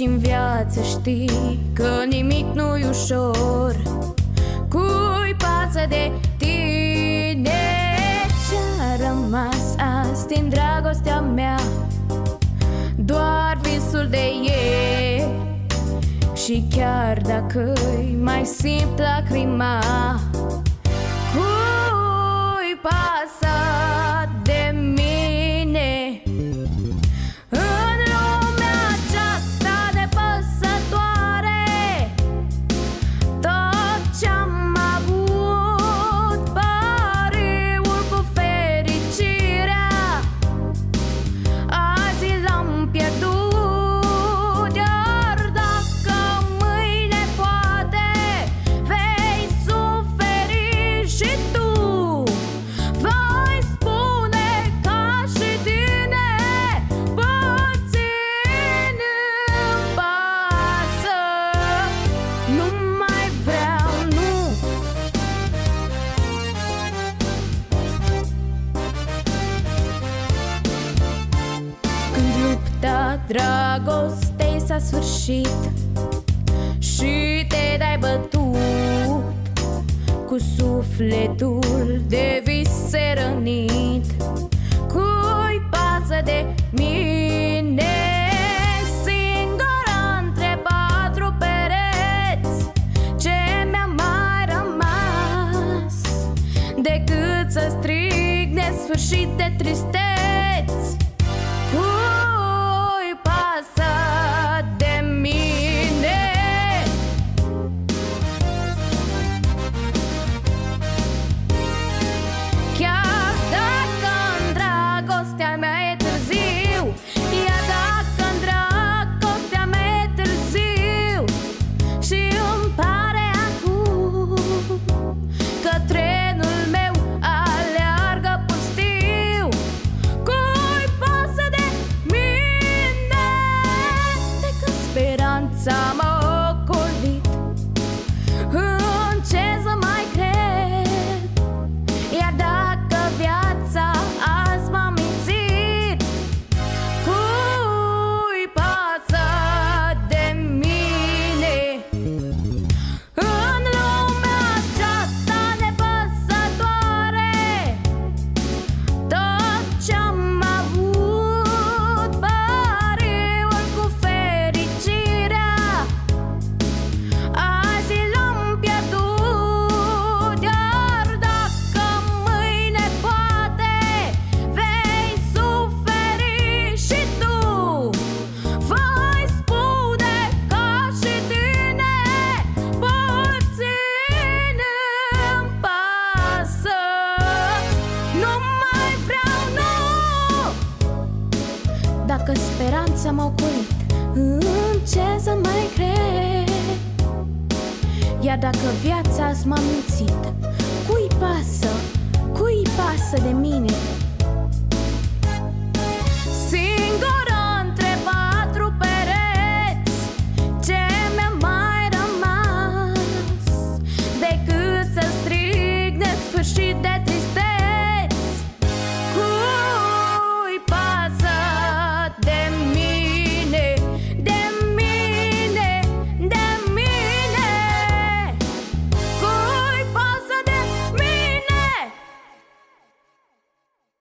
și în viață știi că nimic nu-i ușor. Cui pasă de tine? Ce-a rămas azi din dragostea mea? Doar visul de ieri. Și chiar dacă-i mai simt lacrima Când lupta dragostei s-a sfârșit Și te dai bătut Cu sufletul de vise rănit. Cui pasă de mine? Singura între patru pereți Ce mi-a mai rămas? Decât să strig nesfârșit de tristeți speranța m-a ocolit În ce să mai cred? Iar dacă viața azi m-a mințit Cui pasă, cui pasă de mine